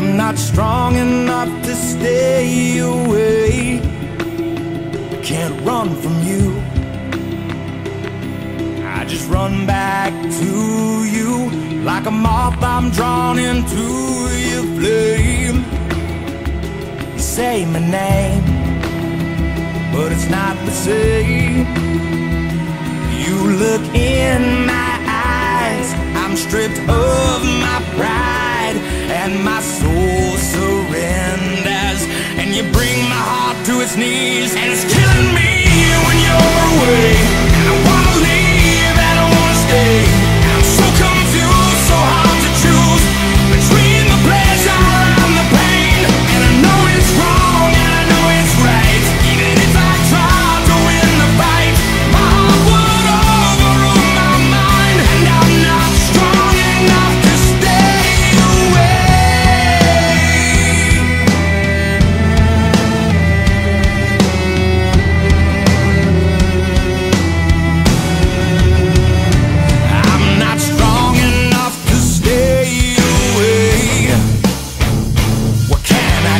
not strong enough to stay away. I can't run from you. I just run back to you like a moth. I'm drawn into your flame. You say my name, but it's not the same. You look in my eyes. I'm stripped of my pride, and my its knees, and it's killing me.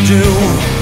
do.